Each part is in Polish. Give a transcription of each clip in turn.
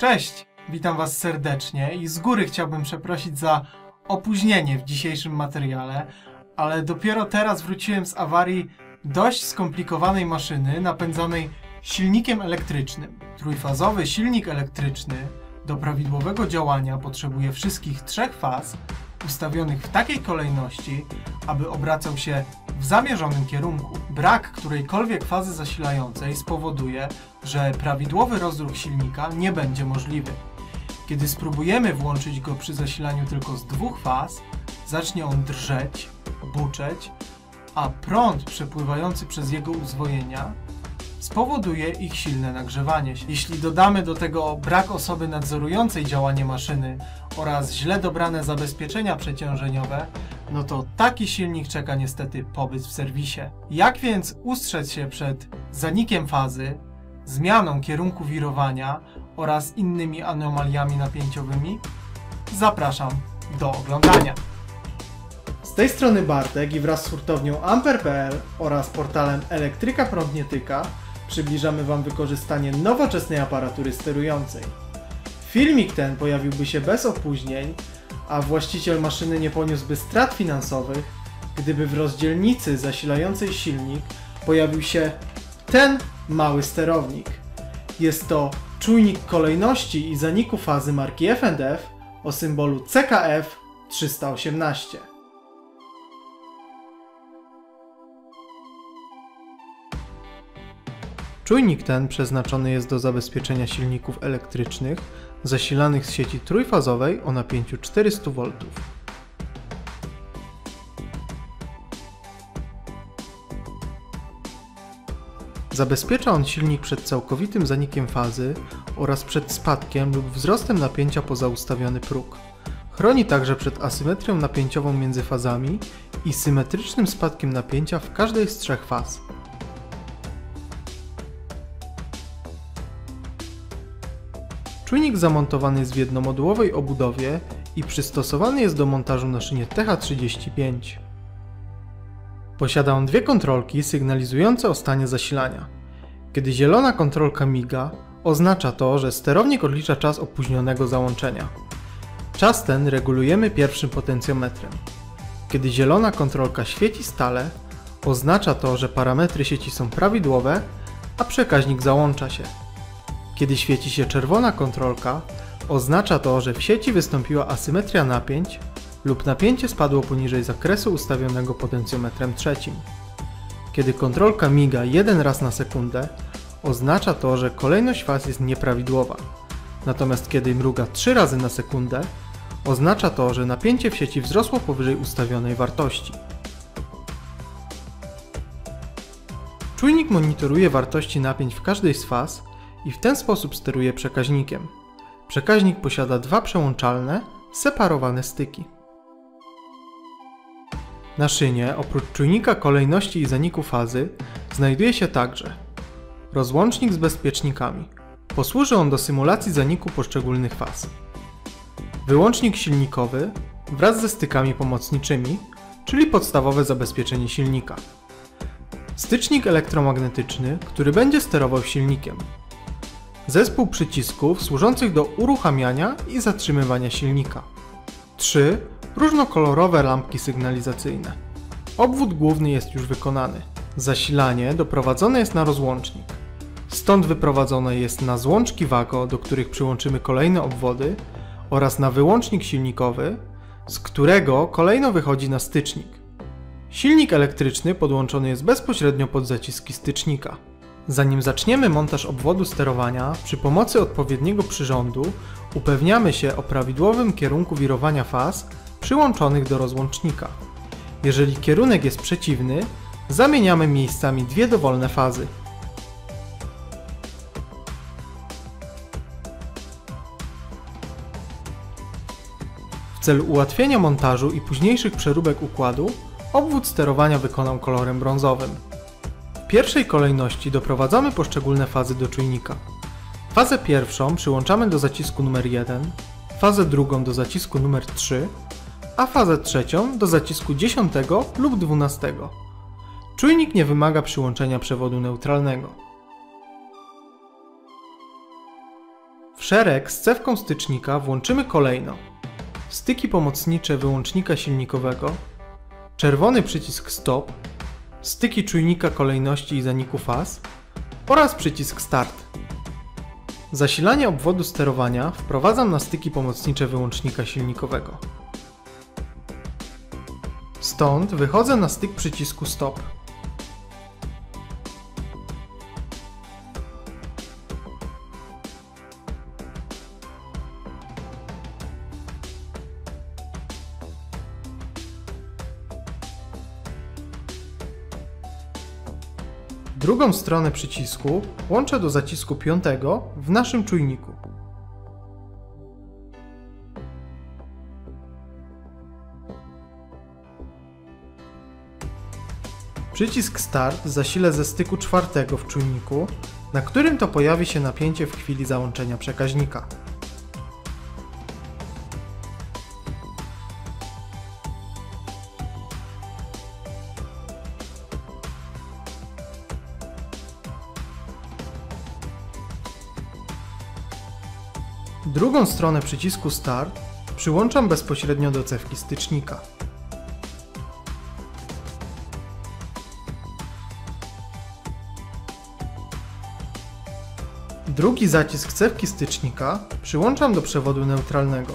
Cześć, witam Was serdecznie i z góry chciałbym przeprosić za opóźnienie w dzisiejszym materiale, ale dopiero teraz wróciłem z awarii dość skomplikowanej maszyny napędzanej silnikiem elektrycznym. Trójfazowy silnik elektryczny do prawidłowego działania potrzebuje wszystkich trzech faz ustawionych w takiej kolejności, aby obracał się w zamierzonym kierunku. Brak którejkolwiek fazy zasilającej spowoduje, że prawidłowy rozruch silnika nie będzie możliwy. Kiedy spróbujemy włączyć go przy zasilaniu tylko z dwóch faz, zacznie on drżeć, buczeć, a prąd przepływający przez jego uzwojenia spowoduje ich silne nagrzewanie się. Jeśli dodamy do tego brak osoby nadzorującej działanie maszyny oraz źle dobrane zabezpieczenia przeciążeniowe, no to taki silnik czeka niestety pobyt w serwisie. Jak więc ustrzec się przed zanikiem fazy, zmianą kierunku wirowania oraz innymi anomaliami napięciowymi? Zapraszam do oglądania. Z tej strony Bartek i wraz z hurtownią Amper.pl oraz portalem Elektryka Prąd Nie Tyka przybliżamy Wam wykorzystanie nowoczesnej aparatury sterującej. Filmik ten pojawiłby się bez opóźnień, a właściciel maszyny nie poniósłby strat finansowych, gdyby w rozdzielnicy zasilającej silnik pojawił się ten mały sterownik. Jest to czujnik kolejności i zaniku fazy marki F&F o symbolu CKF 318. Czujnik ten przeznaczony jest do zabezpieczenia silników elektrycznych zasilanych z sieci trójfazowej o napięciu 400 V. Zabezpiecza on silnik przed całkowitym zanikiem fazy oraz przed spadkiem lub wzrostem napięcia poza ustawiony próg. Chroni także przed asymetrią napięciową między fazami i symetrycznym spadkiem napięcia w każdej z trzech faz. Czujnik zamontowany jest w jednomodułowej obudowie i przystosowany jest do montażu na szynie TH35. Posiada on dwie kontrolki sygnalizujące o stanie zasilania. Kiedy zielona kontrolka miga, oznacza to, że sterownik odlicza czas opóźnionego załączenia. Czas ten regulujemy pierwszym potencjometrem. Kiedy zielona kontrolka świeci stale, oznacza to, że parametry sieci są prawidłowe, a przekaźnik załącza się. Kiedy świeci się czerwona kontrolka, oznacza to, że w sieci wystąpiła asymetria napięć lub napięcie spadło poniżej zakresu ustawionego potencjometrem trzecim. Kiedy kontrolka miga jeden raz na sekundę, oznacza to, że kolejność faz jest nieprawidłowa. Natomiast kiedy mruga trzy razy na sekundę, oznacza to, że napięcie w sieci wzrosło powyżej ustawionej wartości. Czujnik monitoruje wartości napięć w każdej z faz i w ten sposób steruje przekaźnikiem. Przekaźnik posiada dwa przełączalne, separowane styki. Na szynie, oprócz czujnika kolejności i zaniku fazy, znajduje się także rozłącznik z bezpiecznikami. Posłuży on do symulacji zaniku poszczególnych faz. Wyłącznik silnikowy wraz ze stykami pomocniczymi, czyli podstawowe zabezpieczenie silnika. Stycznik elektromagnetyczny, który będzie sterował silnikiem. Zespół przycisków służących do uruchamiania i zatrzymywania silnika. 3. Różnokolorowe lampki sygnalizacyjne. Obwód główny jest już wykonany. Zasilanie doprowadzone jest na rozłącznik. Stąd wyprowadzone jest na złączki WAGO, do których przyłączymy kolejne obwody oraz na wyłącznik silnikowy, z którego kolejno wychodzi na stycznik. Silnik elektryczny podłączony jest bezpośrednio pod zaciski stycznika. Zanim zaczniemy montaż obwodu sterowania, przy pomocy odpowiedniego przyrządu upewniamy się o prawidłowym kierunku wirowania faz przyłączonych do rozłącznika. Jeżeli kierunek jest przeciwny, zamieniamy miejscami dwie dowolne fazy. W celu ułatwienia montażu i późniejszych przeróbek układu, obwód sterowania wykonam kolorem brązowym. Pierwszej kolejności doprowadzamy poszczególne fazy do czujnika. Fazę pierwszą przyłączamy do zacisku numer 1, fazę drugą do zacisku numer 3, a fazę trzecią do zacisku 10 lub 12. Czujnik nie wymaga przyłączenia przewodu neutralnego. W Szereg z cewką stycznika włączymy kolejno. Styki pomocnicze wyłącznika silnikowego, czerwony przycisk stop, styki czujnika kolejności i zaniku faz oraz przycisk start. Zasilanie obwodu sterowania wprowadzam na styki pomocnicze wyłącznika silnikowego. Stąd wychodzę na styk przycisku stop. Drugą stronę przycisku łączę do zacisku piątego w naszym czujniku. Przycisk Start zasilę ze styku czwartego w czujniku, na którym to pojawi się napięcie w chwili załączenia przekaźnika. Drugą stronę przycisku Start przyłączam bezpośrednio do cewki stycznika. Drugi zacisk cewki stycznika przyłączam do przewodu neutralnego.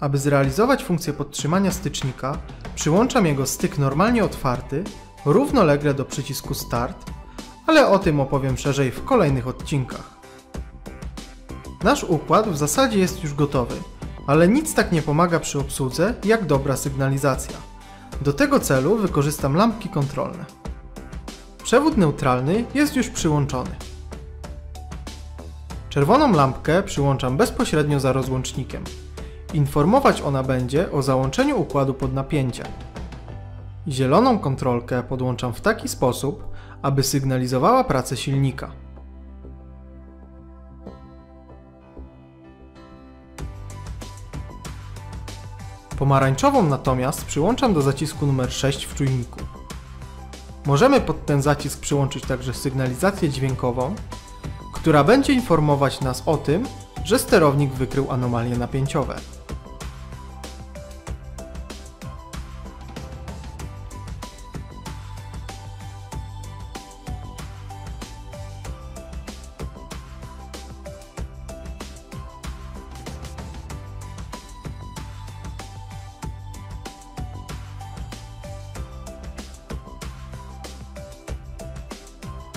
Aby zrealizować funkcję podtrzymania stycznika, przyłączam jego styk normalnie otwarty równolegle do przycisku Start, ale o tym opowiem szerzej w kolejnych odcinkach. Nasz układ w zasadzie jest już gotowy, ale nic tak nie pomaga przy obsłudze jak dobra sygnalizacja. Do tego celu wykorzystam lampki kontrolne. Przewód neutralny jest już przyłączony. Czerwoną lampkę przyłączam bezpośrednio za rozłącznikiem. Informować ona będzie o załączeniu układu pod napięcia. Zieloną kontrolkę podłączam w taki sposób, aby sygnalizowała pracę silnika. Pomarańczową natomiast przyłączam do zacisku numer 6 w czujniku. Możemy pod ten zacisk przyłączyć także sygnalizację dźwiękową, która będzie informować nas o tym, że sterownik wykrył anomalie napięciowe.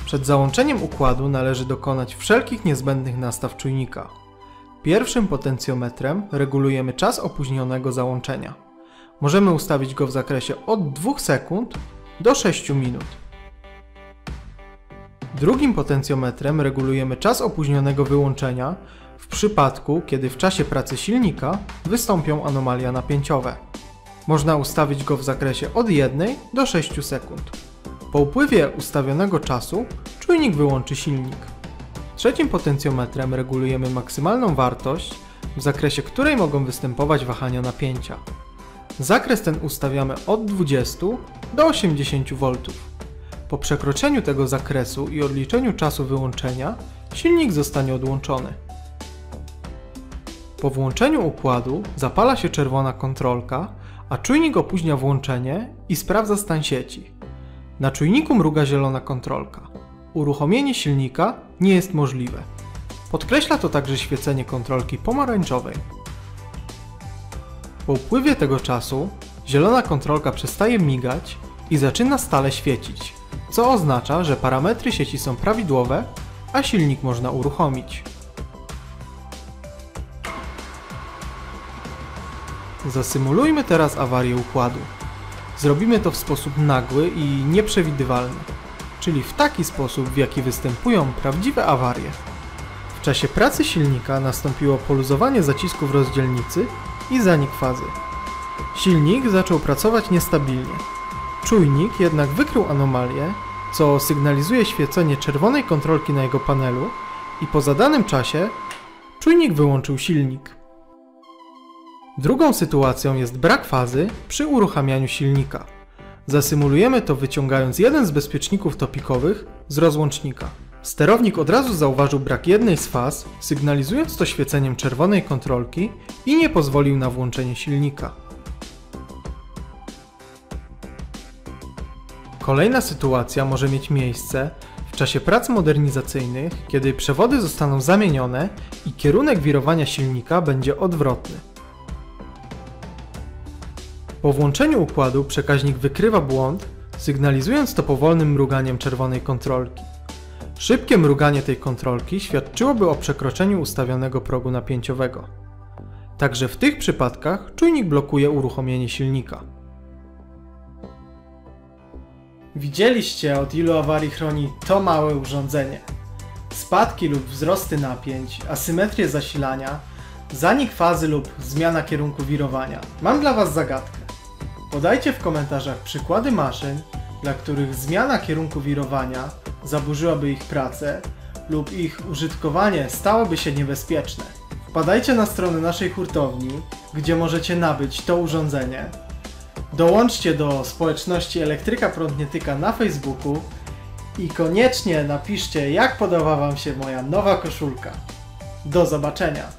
Przed załączeniem układu należy dokonać wszelkich niezbędnych nastaw czujnika. Pierwszym potencjometrem regulujemy czas opóźnionego załączenia. Możemy ustawić go w zakresie od 2 sekund do 6 minut. Drugim potencjometrem regulujemy czas opóźnionego wyłączenia w przypadku, kiedy w czasie pracy silnika wystąpią anomalia napięciowe. Można ustawić go w zakresie od 1 do 6 sekund. Po upływie ustawionego czasu czujnik wyłączy silnik. Trzecim potencjometrem regulujemy maksymalną wartość, w zakresie której mogą występować wahania napięcia. Zakres ten ustawiamy od 20 do 80 V. Po przekroczeniu tego zakresu i odliczeniu czasu wyłączenia, silnik zostanie odłączony. Po włączeniu układu zapala się czerwona kontrolka, a czujnik opóźnia włączenie i sprawdza stan sieci. Na czujniku mruga zielona kontrolka. Uruchomienie silnika nie jest możliwe. Podkreśla to także świecenie kontrolki pomarańczowej. Po upływie tego czasu zielona kontrolka przestaje migać i zaczyna stale świecić, co oznacza, że parametry sieci są prawidłowe, a silnik można uruchomić. Zasymulujmy teraz awarię układu. Zrobimy to w sposób nagły i nieprzewidywalny, czyli w taki sposób, w jaki występują prawdziwe awarie. W czasie pracy silnika nastąpiło poluzowanie zacisków rozdzielnicy i zanik fazy. Silnik zaczął pracować niestabilnie. Czujnik jednak wykrył anomalię, co sygnalizuje świecenie czerwonej kontrolki na jego panelu i po zadanym czasie czujnik wyłączył silnik. Drugą sytuacją jest brak fazy przy uruchamianiu silnika. Zasymulujemy to wyciągając jeden z bezpieczników topikowych z rozłącznika. Sterownik od razu zauważył brak jednej z faz, sygnalizując to świeceniem czerwonej kontrolki i nie pozwolił na włączenie silnika. Kolejna sytuacja może mieć miejsce w czasie prac modernizacyjnych, kiedy przewody zostaną zamienione i kierunek wirowania silnika będzie odwrotny. Po włączeniu układu przekaźnik wykrywa błąd, sygnalizując to powolnym mruganiem czerwonej kontrolki. Szybkie mruganie tej kontrolki świadczyłoby o przekroczeniu ustawionego progu napięciowego. Także w tych przypadkach czujnik blokuje uruchomienie silnika. Widzieliście od ilu awarii chroni to małe urządzenie. Spadki lub wzrosty napięć, asymetrię zasilania, zanik fazy lub zmiana kierunku wirowania. Mam dla Was zagadkę. Podajcie w komentarzach przykłady maszyn, dla których zmiana kierunku wirowania zaburzyłaby ich pracę lub ich użytkowanie stałoby się niebezpieczne. Wpadajcie na stronę naszej hurtowni, gdzie możecie nabyć to urządzenie. Dołączcie do społeczności Elektryka Prąd Nie Tyka na Facebooku i koniecznie napiszcie jak podoba Wam się moja nowa koszulka. Do zobaczenia!